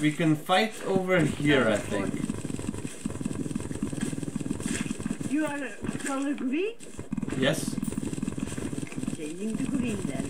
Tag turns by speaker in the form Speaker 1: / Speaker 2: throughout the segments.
Speaker 1: we can fight over here, I think.
Speaker 2: You are color green?
Speaker 1: Yes.
Speaker 2: Changing to green then.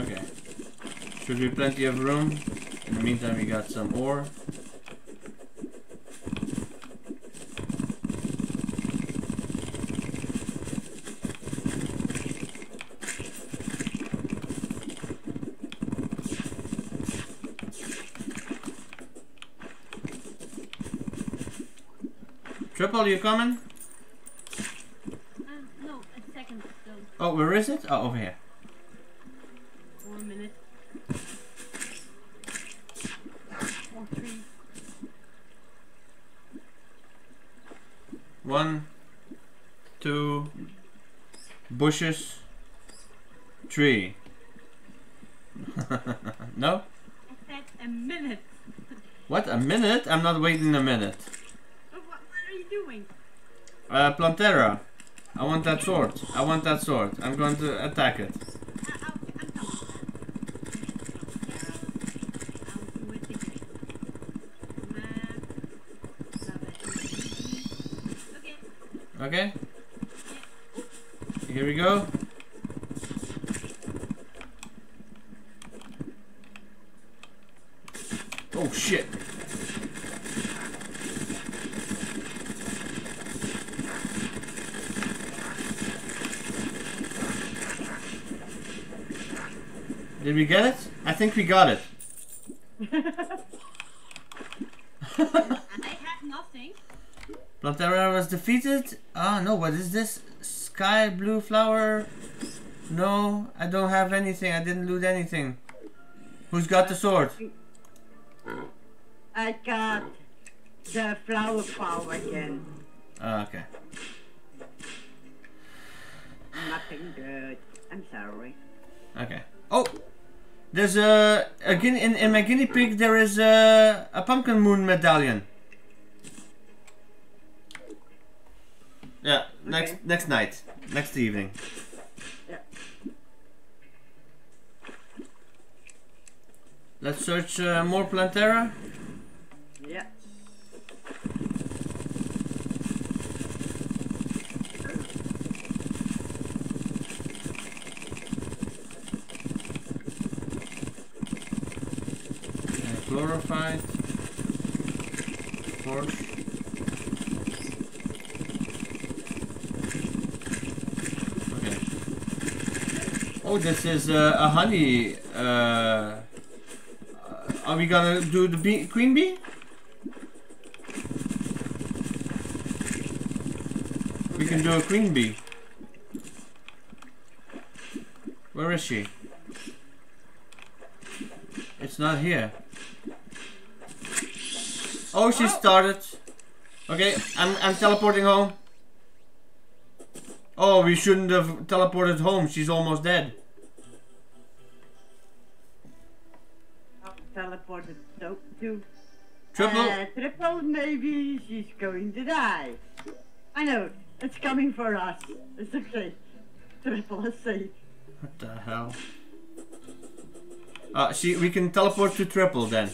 Speaker 1: Okay. Should be plenty of room. In the meantime, we got some ore. Triple, you coming?
Speaker 3: Uh, no, a second.
Speaker 1: Oh, where is it? Oh, over here.
Speaker 3: One minute. Or three.
Speaker 1: One, two, bushes, tree. no?
Speaker 3: I said a minute.
Speaker 1: What? A minute? I'm not waiting a minute.
Speaker 3: What, what are you doing?
Speaker 1: Uh, Plantera. I want that sword. I want that sword. I'm going to attack it.
Speaker 3: Uh, I'll, I'm coming. I'll do it again. Map. Okay.
Speaker 1: Okay? Here we go. Oh shit. Did we get it? I think we got it.
Speaker 3: I have nothing.
Speaker 1: Plantera was defeated. Ah, no, what is this? Sky blue flower? No, I don't have anything. I didn't loot anything. Who's got the sword?
Speaker 2: I got the flower power again.
Speaker 1: Ah, okay.
Speaker 2: Nothing good. I'm sorry.
Speaker 1: Okay. Oh! There's a, a guinea, in, in my guinea pig there is a, a pumpkin moon medallion. Yeah, next
Speaker 2: Okay.
Speaker 1: next night. Next evening.
Speaker 2: Yeah.
Speaker 1: Let's search uh, more Plantera.
Speaker 2: Yeah.
Speaker 1: Uh, chlorophyte. Of course. Okay. Oh, this is uh, a honey. Uh, are we gonna do the bee, queen bee? We can do a queen bee. Where is she? It's not here. Oh, she started. Okay, I'm I'm teleporting home. Oh, we shouldn't have teleported home. She's almost dead.
Speaker 2: I'll teleport so to
Speaker 1: Triple.
Speaker 2: Uh, triple, maybe she's going to die. I know, it's coming for us. It's okay. Triple is safe.
Speaker 1: What the hell? Uh, she. We can teleport to triple then.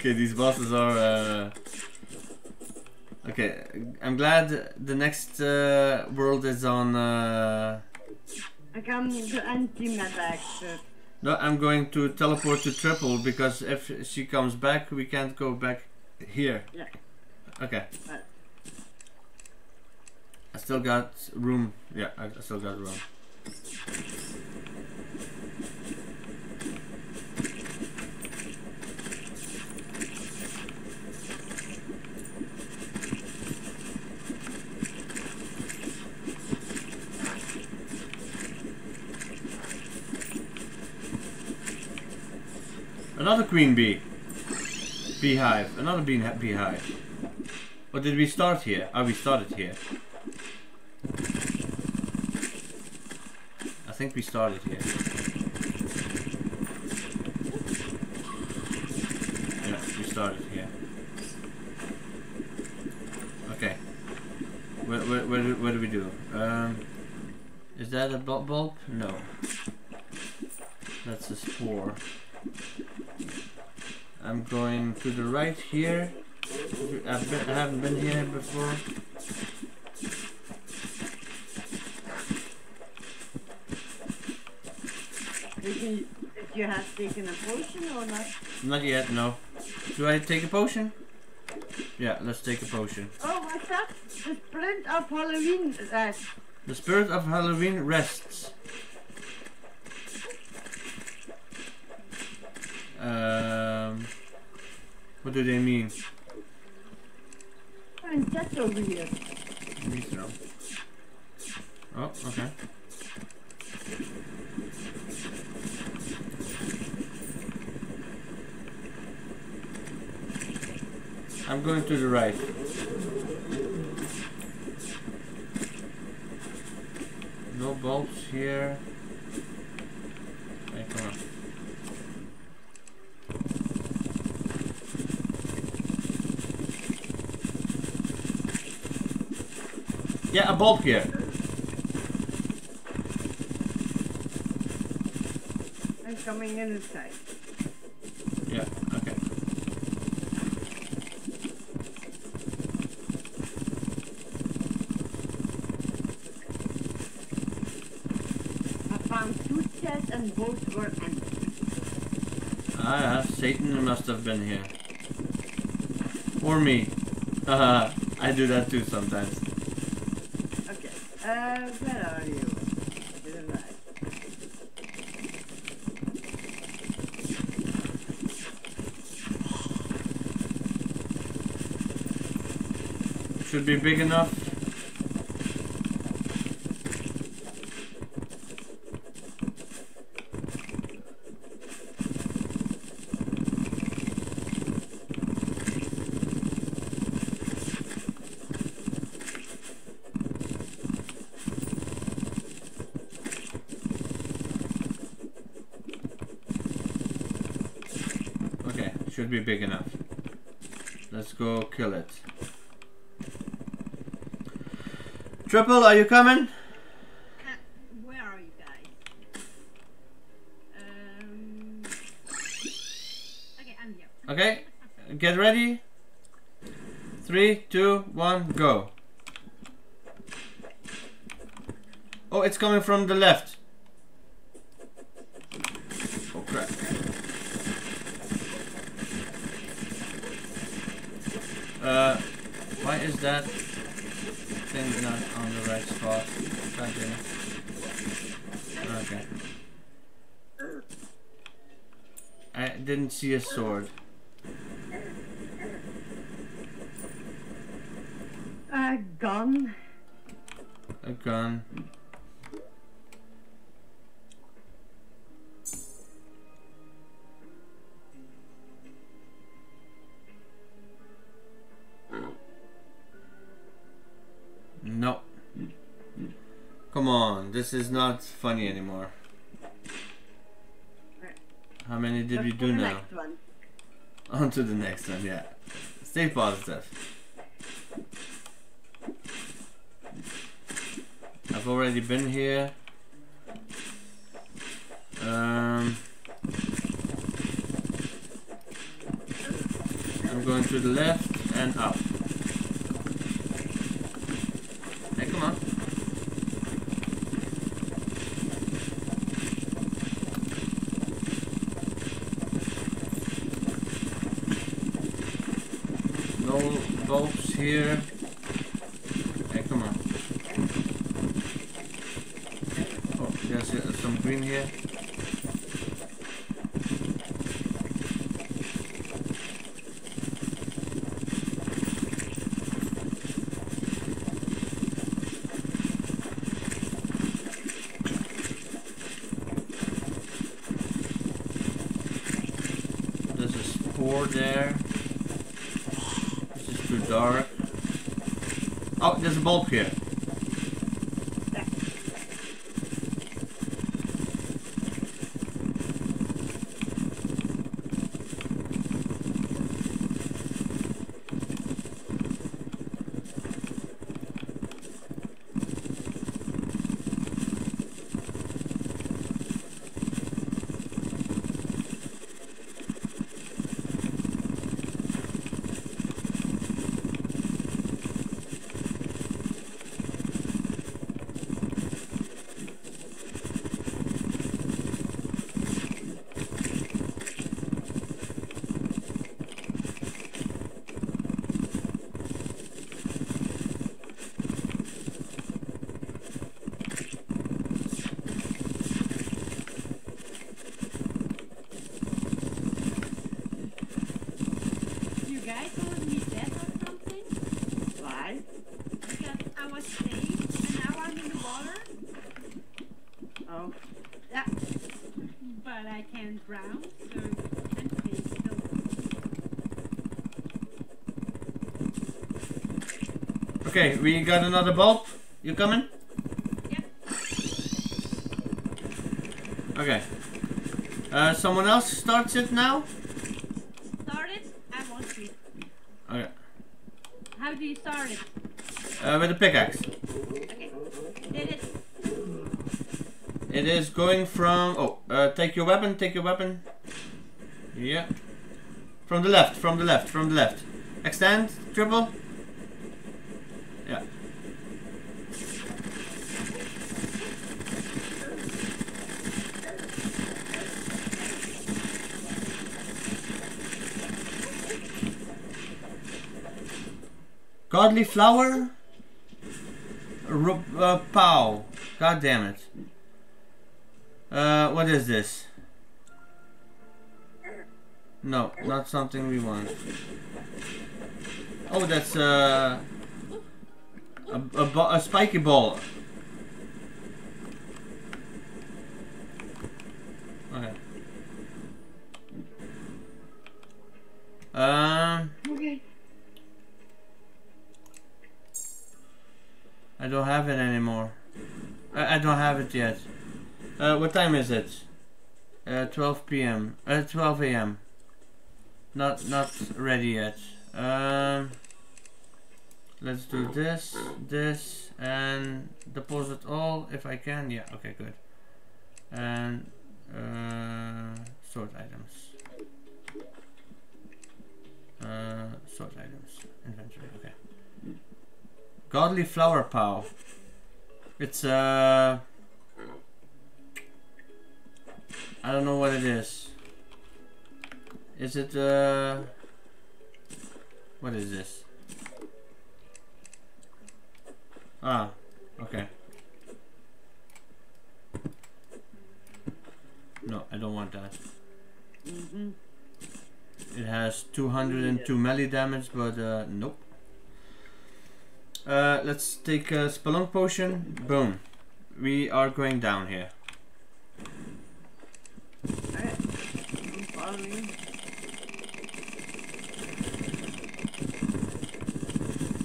Speaker 1: Okay, these bosses are. Uh... Okay, I'm glad the next uh, world is on. Uh...
Speaker 2: I come to bag.
Speaker 1: No, I'm going to teleport to triple because if she comes back, we can't go back here.
Speaker 2: Yeah.
Speaker 1: Okay.
Speaker 2: Right.
Speaker 1: I still got room. Yeah, I I still got room. Another queen bee. Beehive. Another bee beehive. Or did we start here? Oh, we started here. I think we started here. Yeah, we started here. Okay. Where, where, where, do, where do we do? Um, is that a bulb? No. That's a spore. I'm going to the right here. I've been, I haven't been here before.
Speaker 2: You, you have taken a potion or not?
Speaker 1: Not yet, no. Do I take a potion? Yeah, let's take a potion.
Speaker 2: Oh, what's that? The sprint of Halloween. Uh,
Speaker 1: The spirit of Halloween rests. What do they mean?
Speaker 2: and that's so weird.
Speaker 1: Me throw. Oh, okay. I'm going to the right. No bulbs here. Hey, come on. Yeah, a bulb here.
Speaker 2: I'm coming in inside.
Speaker 1: Yeah, okay.
Speaker 2: I found two chests and both were empty.
Speaker 1: Ah, yeah, Satan must have been here. Or me. Haha, I do that too sometimes.
Speaker 2: Are you?
Speaker 1: Should be big enough. Okay, should be big enough. Let's go kill it. Triple, are you coming?
Speaker 3: Where are you guys? Um. Okay, I'm here.
Speaker 1: Okay, get ready. Three, two, one, go. Oh, it's coming from the left. Oh crap. Uh, why is that thing's not on the right spot? Okay. I didn't see a sword. Come on, this is not funny anymore. How many did
Speaker 2: Let's
Speaker 1: we do
Speaker 2: the
Speaker 1: now?
Speaker 2: Next one.
Speaker 1: On to the next one, yeah. Stay positive. I've already been here. Um, I'm going to the left and up. Hey, come on. bulbs here. Hey, come on. Oh, there's uh, some green here. There's a spore there. This is too dark. Oh, there's a bulb here.
Speaker 3: You guys want me dead or something?
Speaker 2: Why?
Speaker 3: Because I was saved and now I'm in the water,
Speaker 2: Oh, yeah.
Speaker 3: but I can't drown, so I'm staying still.
Speaker 1: Okay, we got another bulb. You coming?
Speaker 3: Yep.
Speaker 1: Okay. Uh, someone else starts it now?
Speaker 3: Start it? I want to.
Speaker 1: Okay.
Speaker 3: How do you start it?
Speaker 1: Uh, with a pickaxe.
Speaker 3: Okay. Did it?
Speaker 1: It is going from. Oh, uh, take your weapon. Take your weapon. Yeah. From the left. From the left. From the left. Extend. Triple. Yeah. Godly flower. Ru- uh, pow. God damn it. Uh, what is this? No, not something we want. Oh, that's uh, a, a, a spiky ball. Don't have it anymore. I, I don't have it yet. Uh, what time is it? Uh, 12 p.m. Uh, 12 a.m. Not not ready yet. Um, let's do this, this, and deposit all if I can. Yeah. Okay. Good. And uh, sort items. Uh, sort items. Inventory. Okay. Godly flower pow. It's uh. I don't know what it is. Is it uh what is this? Ah, okay. No, I don't want that.
Speaker 2: Mm-hmm.
Speaker 1: It has 202 melee damage, but uh, nope. Uh, let's take a Spelunk potion. Boom. We are going down here.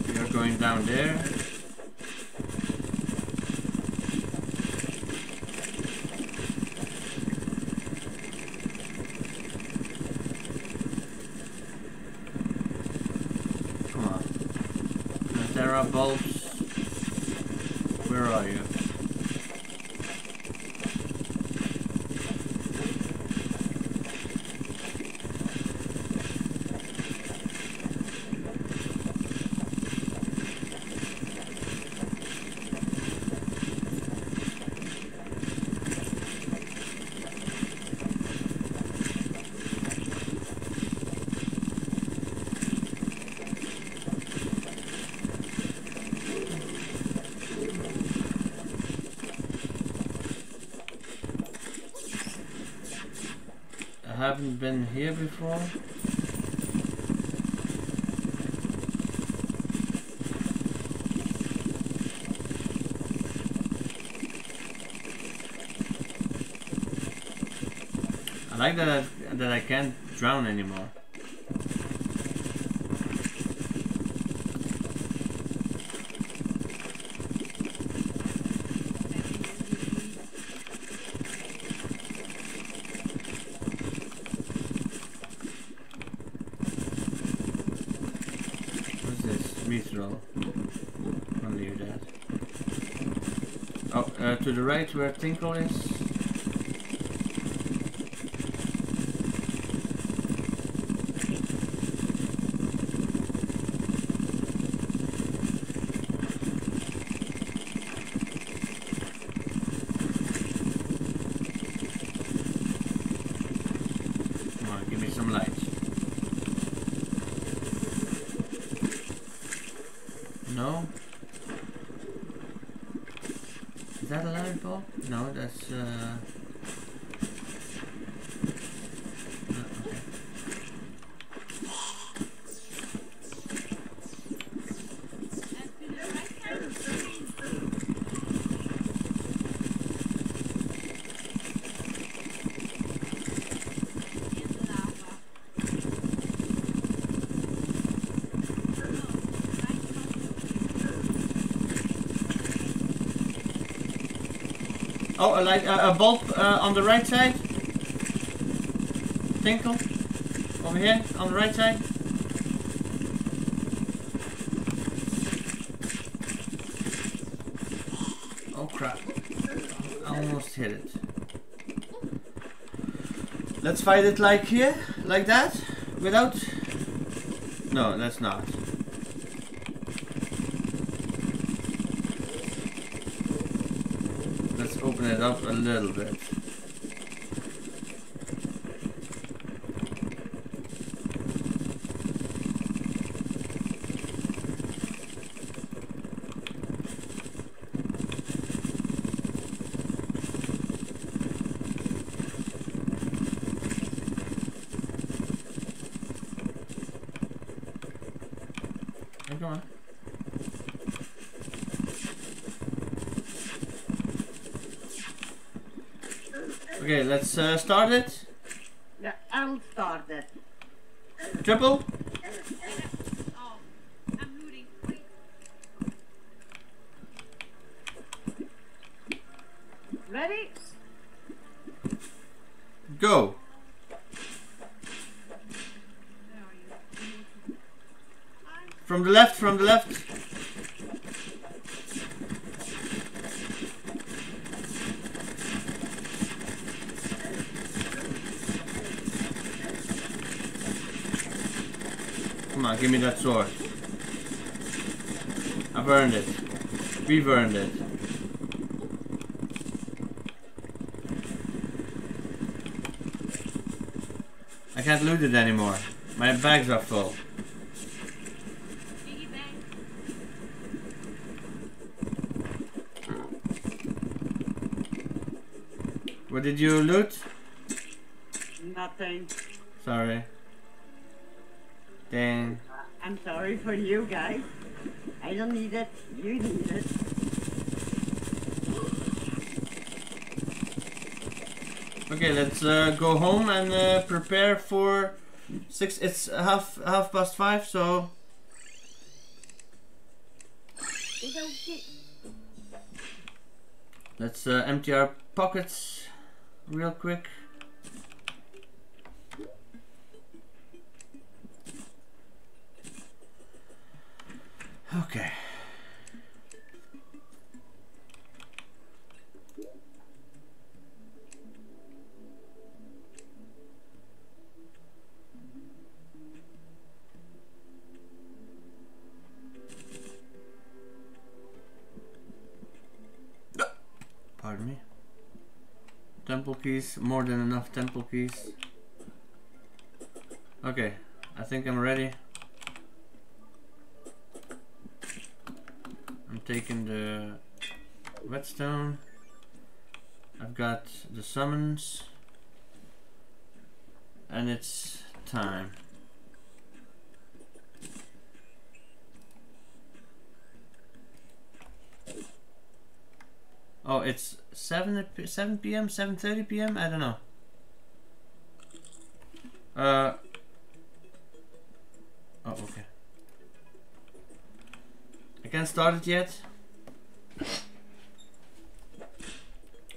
Speaker 1: We are going down there. Come on. Terra bulbs. Been here before. I like that I, that I can't drown anymore. What's this? Rethrow. I'll leave that. Oh, uh, to the right where Tinkle is. Come on, give me some light. No? Is that a light bulb? No, that's uh. no, okay.
Speaker 3: And to the right side, is lava. No, right
Speaker 1: Oh, a uh, a bulb uh, on the right side. Tinkle. Over here, on the right side. Oh crap. I almost hit it. Let's fight it like here, like that, without... No, that's not. Let's open it up a little bit. Hey, come on. Okay, let's uh, start it.
Speaker 2: Yeah, I'll start it.
Speaker 1: Triple.
Speaker 3: Oh, I'm looting. Wait.
Speaker 2: Ready?
Speaker 1: Go.
Speaker 3: Where are you? I'm
Speaker 1: From the left, from the left. Come on, give me that sword. I've earned it. We've earned it. I can't loot it anymore. My bags are full. What did you loot?
Speaker 2: Nothing.
Speaker 1: Sorry. Dang.
Speaker 2: I'm sorry for you guys. I don't need it. You need it.
Speaker 1: Okay, let's uh, go home and uh, prepare for six. It's half half past five, so let's uh, empty our pockets real quick. Okay. Pardon me. Temple keys, more than enough temple keys. Okay, I think I'm ready. I'm taking the whetstone. I've got the summons. and it's time. Oh, it's 7 7 p.m. 7:30 p.m. I don't know. Uh. started yet.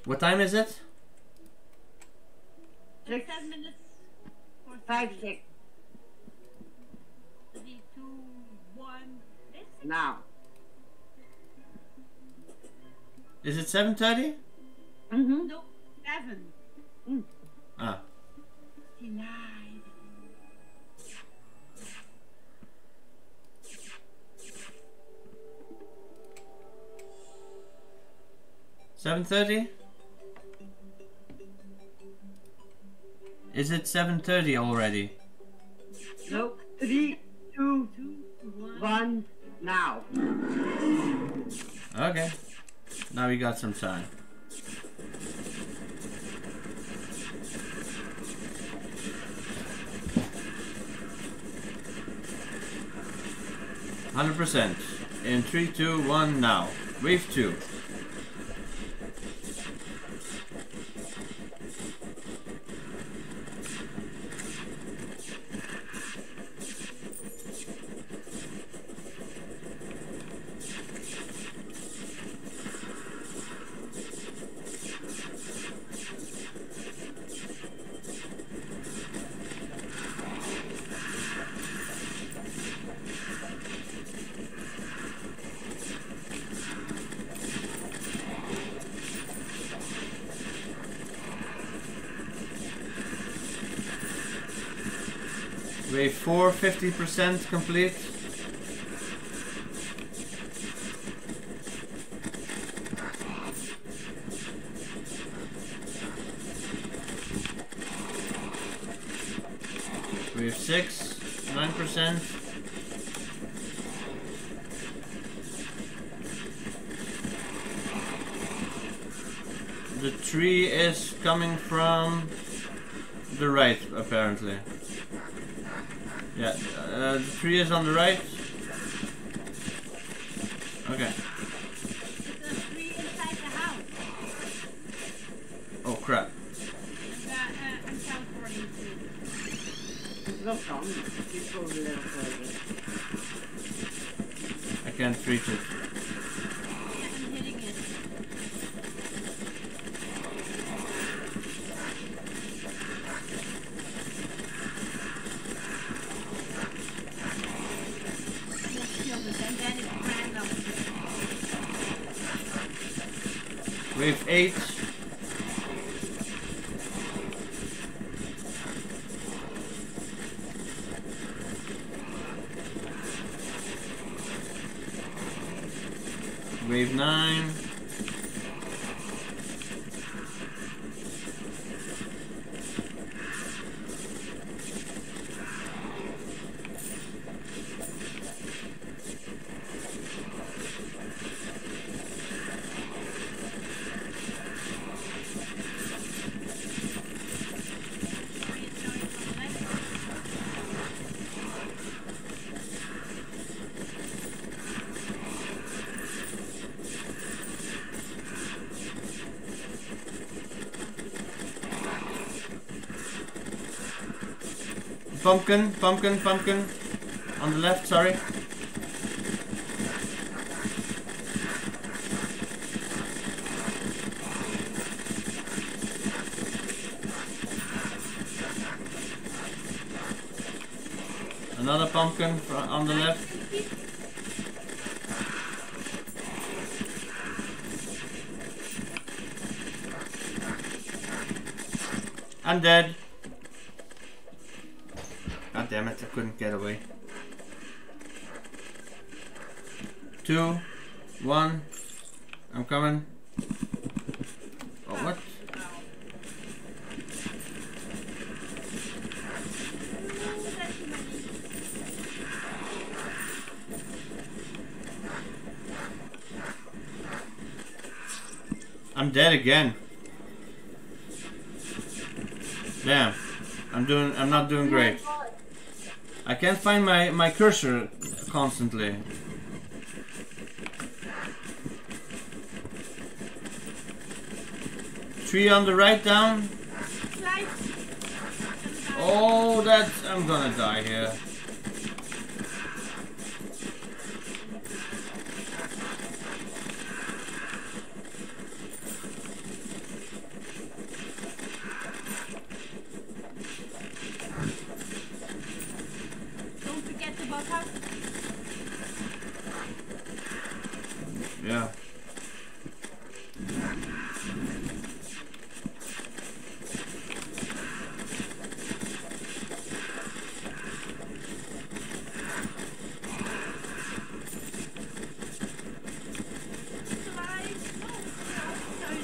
Speaker 1: What time is it?
Speaker 3: Minutes
Speaker 2: five six.
Speaker 3: Three, two, one.
Speaker 2: Now.
Speaker 1: Is it seven thirty?
Speaker 2: Mm-hmm.
Speaker 3: No, seven. Mm.
Speaker 1: Ah. 7.30? Is it 7.30 already?
Speaker 2: Nope. Three, two,
Speaker 3: one,
Speaker 2: now.
Speaker 1: Okay. Now we got some time. Hundred percent. In three, two, one, now. Wave two. Wave four, 50% complete. Tree is on the right. Okay.
Speaker 3: The three inside the house.
Speaker 1: Oh crap.
Speaker 3: Uh, uh,
Speaker 1: Pumpkin, pumpkin, pumpkin. On the left, sorry. Another pumpkin on the left. I'm dead. God damn it, I couldn't get away. Two, one, I'm coming. Oh, what? I'm dead again. Damn. I'm doing. I'm not doing great. I can't find my my cursor constantly. Tree on the right down. Oh, that I'm gonna die here.
Speaker 3: Don't forget the butter.
Speaker 1: Yeah.
Speaker 3: Slide. Oh, no, sorry.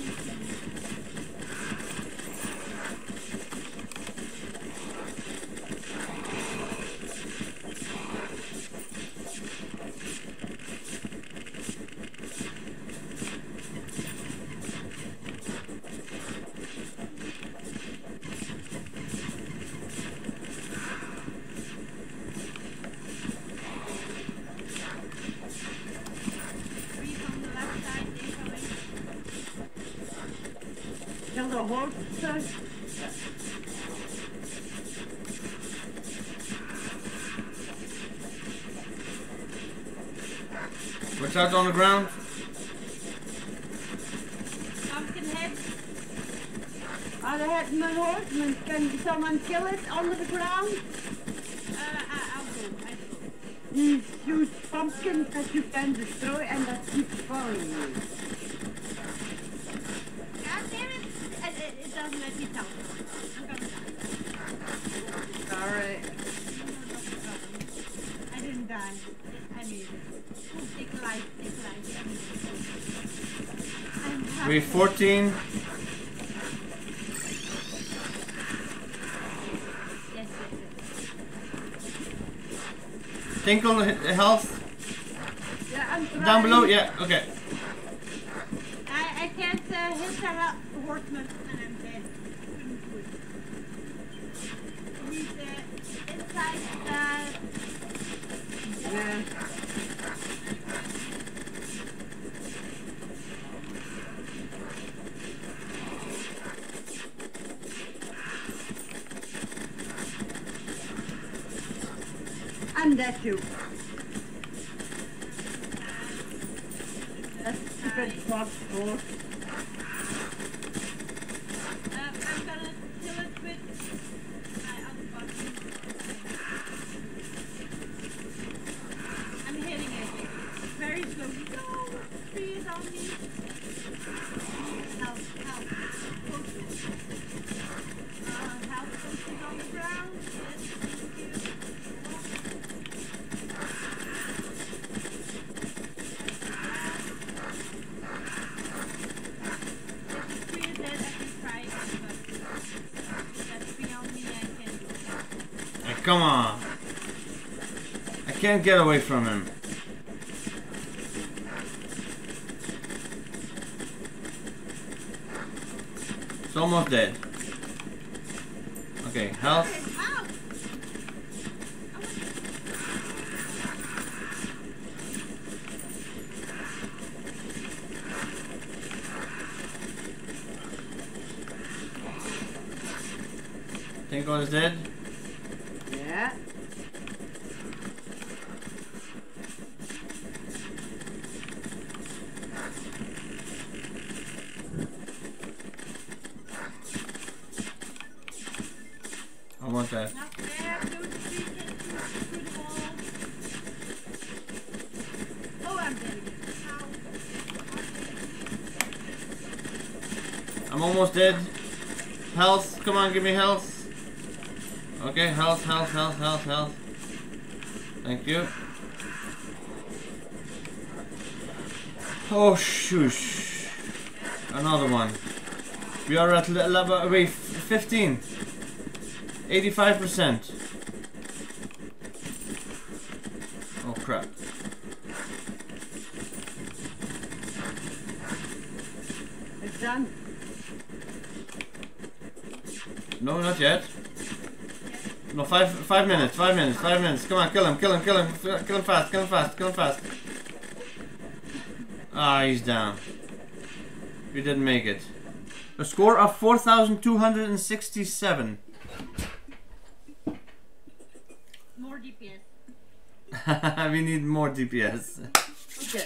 Speaker 3: Three from the left side, incoming.
Speaker 2: Kill the horse.
Speaker 1: What's out on the ground?
Speaker 3: Pumpkin head.
Speaker 2: Are they hitting my horseman? Can someone kill it under the ground?
Speaker 3: Uh, I, I'll go. I go.
Speaker 2: These huge pumpkins that you can destroy and that keep following you.
Speaker 3: It! It, me. I didn't die. I made. Take life, take life. I made it. I'm happy.
Speaker 1: We 14.
Speaker 3: Yes, yes, yes.
Speaker 1: Tinkle the health
Speaker 2: Yeah, I'm trying.
Speaker 1: down below. Yeah. Okay.
Speaker 3: I, I can't uh, hit the hel- horseman and I'm dead. Couldn't do it. He's uh, inside the...
Speaker 2: Yeah. And that too. That stupid fox horse.
Speaker 1: Can't get away from him. It's almost dead. Okay, health.
Speaker 3: Ow!
Speaker 1: Tinkle is dead.
Speaker 2: Yeah.
Speaker 1: I want that.
Speaker 3: Not there, those trees get through, through the wall. Oh, I'm dead again. Ow.
Speaker 1: I'm almost dead. Health. Come on, give me health. Okay, health, health, health, health, health. Thank you. Oh, shoosh. Another one. We are at level wait, 15. 85%. Oh crap.
Speaker 2: It's done.
Speaker 1: No, not yet. No, five, five minutes, five minutes, five minutes. Come on, kill him, kill him, kill him, kill him fast, kill him fast, kill him fast. Ah, he's down. We didn't make it. A score of 4,267.
Speaker 3: More DPS.
Speaker 1: we need more DPS.
Speaker 2: Okay.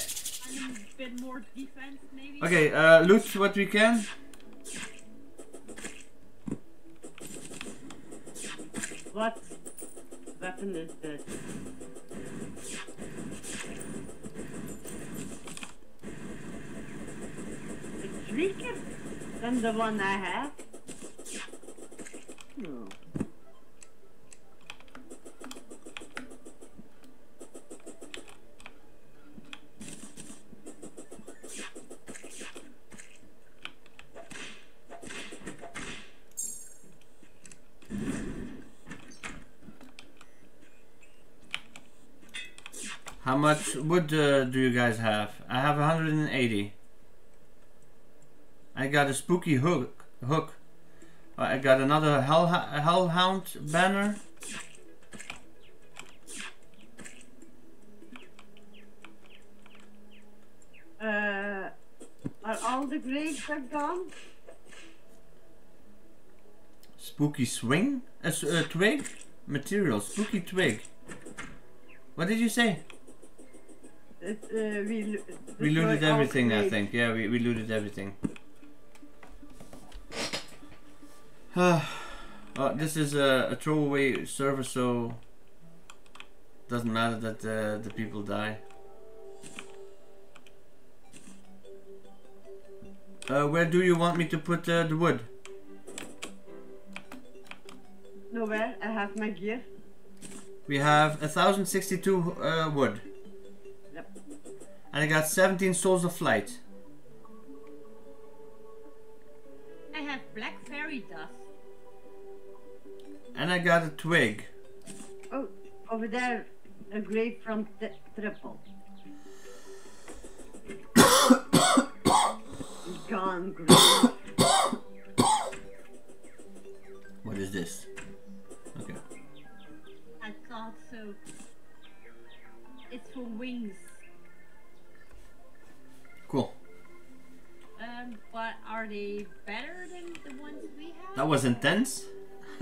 Speaker 3: And a bit more defense, maybe.
Speaker 1: Okay, uh, loot what we can.
Speaker 2: What weapon is this? It's weaker than the one I have. No.
Speaker 1: How much wood uh, do you guys have? I have 180. I got a spooky hook. Hook. Uh, I got another hell hellhound banner.
Speaker 2: Uh, are all the grapes are gone?
Speaker 1: Spooky swing? A s- a twig? Material. Spooky twig. What did you say?
Speaker 2: It, uh, we,
Speaker 1: We looted everything, I think. Yeah, we, we looted everything. well, this is a, a throwaway server, so doesn't matter that uh, the people die. Uh, where do you want me to put uh, the wood?
Speaker 2: Nowhere. I have my gear.
Speaker 1: We have 1062 uh, wood.
Speaker 2: Yep.
Speaker 1: And I got 17 souls of flight.
Speaker 3: I have black fairy dust.
Speaker 1: And I got a twig.
Speaker 2: Oh, over there, a grape from t- Triple. Gone grape.
Speaker 1: What is this? Okay.
Speaker 3: I thought so. It's for wings.
Speaker 1: Cool.
Speaker 3: Um, but are they better than the ones we have?
Speaker 1: That was intense.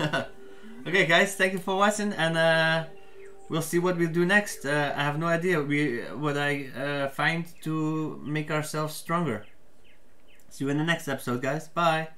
Speaker 1: okay, guys, thank you for watching, and uh, we'll see what we'll do next. Uh, I have no idea we what I uh, find to make ourselves stronger. See you in the next episode, guys. Bye.